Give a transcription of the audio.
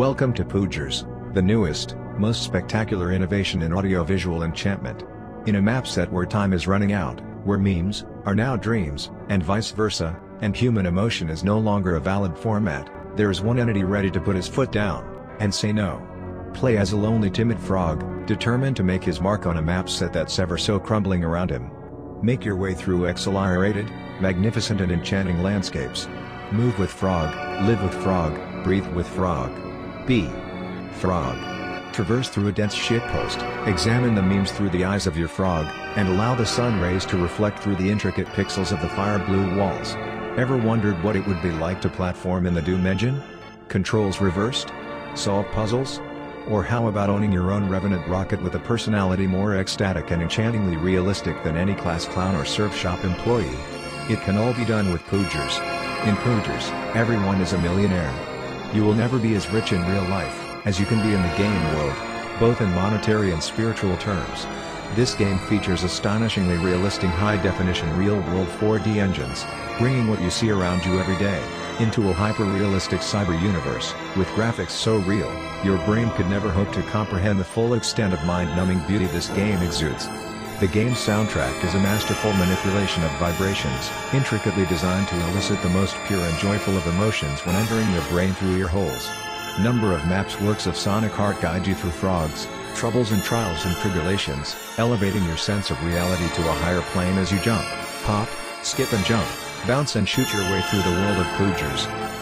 Welcome to Poogers, the newest, most spectacular innovation in audiovisual enchantment. In a map set where time is running out, where memes are now dreams, and vice versa, and human emotion is no longer a valid format, there is one entity ready to put his foot down and say no. Play as a lonely timid frog, determined to make his mark on a map set that's ever so crumbling around him. Make your way through accelerated, magnificent and enchanting landscapes. Move with frog, live with frog, breathe with frog. Be frog. Traverse through a dense shitpost, examine the memes through the eyes of your frog, and allow the sun rays to reflect through the intricate pixels of the fire blue walls. Ever wondered what it would be like to platform in the Doom engine? Controls reversed? Solve puzzles? Or how about owning your own Revenant rocket with a personality more ecstatic and enchantingly realistic than any class clown or surf shop employee? It can all be done with Poogers. In Poogers, everyone is a millionaire. You will never be as rich in real life, as you can be in the game world, both in monetary and spiritual terms. This game features astonishingly realistic high-definition real-world 4D engines, bringing what you see around you every day, into a hyper-realistic cyber universe, with graphics so real, your brain could never hope to comprehend the full extent of mind-numbing beauty this game exudes. The game's soundtrack is a masterful manipulation of vibrations, intricately designed to elicit the most pure and joyful of emotions when entering your brain through ear holes. Number of maps works of Sonic Heart guide you through frogs, troubles and trials and tribulations, elevating your sense of reality to a higher plane as you jump, pop, skip and jump, bounce and shoot your way through the world of Poogers.